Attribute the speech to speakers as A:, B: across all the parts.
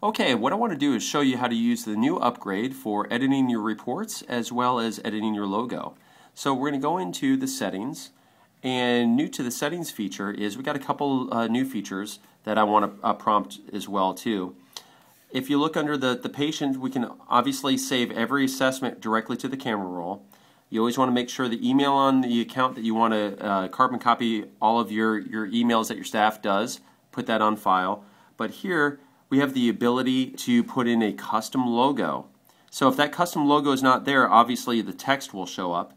A: Okay, what I want to do is show you how to use the new upgrade for editing your reports as well as editing your logo. So we're going to go into the settings and new to the settings feature is we got a couple uh, new features that I want to uh, prompt as well too. If you look under the, the patient, we can obviously save every assessment directly to the camera roll. You always want to make sure the email on the account that you want to uh, carbon copy all of your, your emails that your staff does, put that on file. But here, we have the ability to put in a custom logo. So if that custom logo is not there, obviously the text will show up.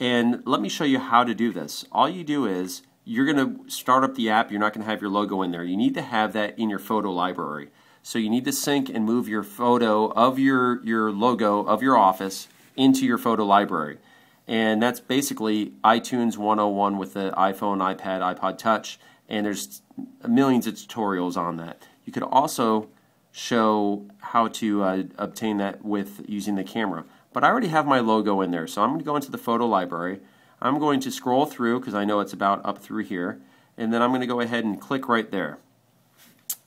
A: And let me show you how to do this. All you do is you're going to start up the app. You're not going to have your logo in there. You need to have that in your photo library. So you need to sync and move your photo of your, your logo of your office into your photo library. And that's basically iTunes 101 with the iPhone, iPad, iPod Touch. And there's millions of tutorials on that. You could also show how to uh, obtain that with using the camera. But I already have my logo in there, so I'm going to go into the photo library. I'm going to scroll through because I know it's about up through here, and then I'm going to go ahead and click right there.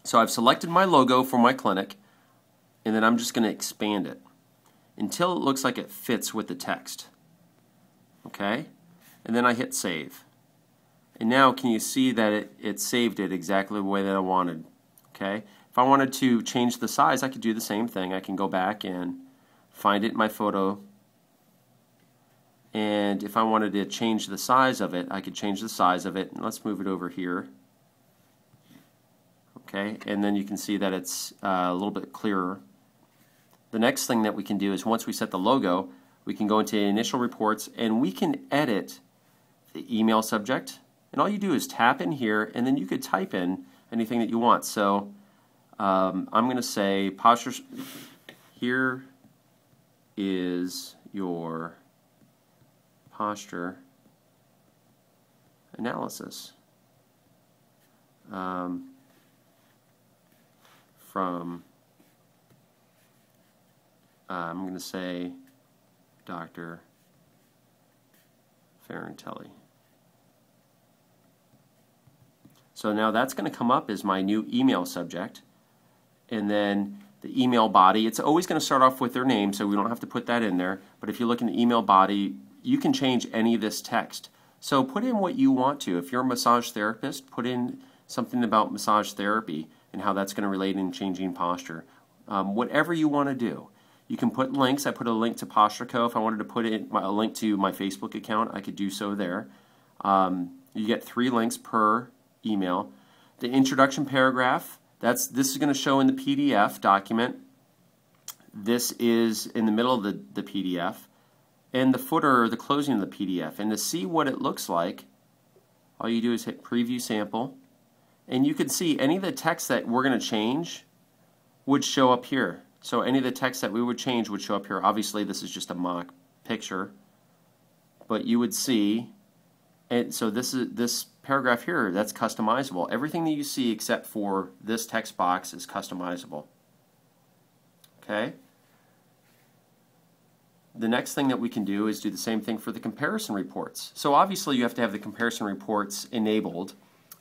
A: So I've selected my logo for my clinic, and then I'm just going to expand it until it looks like it fits with the text. Okay? And then I hit save. And now can you see that it, it saved it exactly the way that I wanted. Okay. If I wanted to change the size, I could do the same thing. I can go back and find it in my photo. And if I wanted to change the size of it, I could change the size of it. And let's move it over here. Okay, and then you can see that it's uh, a little bit clearer. The next thing that we can do is once we set the logo, we can go into initial reports and we can edit the email subject. And all you do is tap in here and then you could type in anything that you want. So um, I'm going to say posture. Here is your posture analysis um, from. Uh, I'm going to say Dr. Ferrantelli. So now that's going to come up as my new email subject. And then the email body, it's always going to start off with their name, so we don't have to put that in there. But if you look in the email body, you can change any of this text. So put in what you want to. If you're a massage therapist, put in something about massage therapy and how that's going to relate in changing posture. Um, whatever you want to do. You can put links. I put a link to PostureCo. If I wanted to put in my, a link to my Facebook account, I could do so there. Um, you get three links per email. The introduction paragraph, that's this is going to show in the PDF document. This is in the middle of the, the PDF. And the footer, or the closing of the PDF. And to see what it looks like, all you do is hit preview sample. And you can see any of the text that we're going to change would show up here. So any of the text that we would change would show up here. Obviously, this is just a mock picture. But you would see and so this is this paragraph here, that's customizable. Everything that you see except for this text box is customizable. Okay? The next thing that we can do is do the same thing for the comparison reports. So obviously you have to have the comparison reports enabled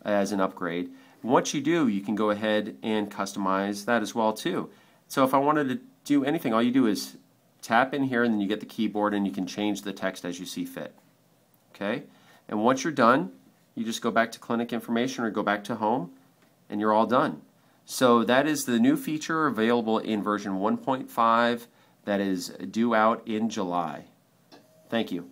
A: as an upgrade. once you do, you can go ahead and customize that as well too. So if I wanted to do anything, all you do is tap in here and then you get the keyboard and you can change the text as you see fit. Okay? And once you're done, you just go back to clinic information or go back to home and you're all done. So that is the new feature available in version 1.5 that is due out in July. Thank you.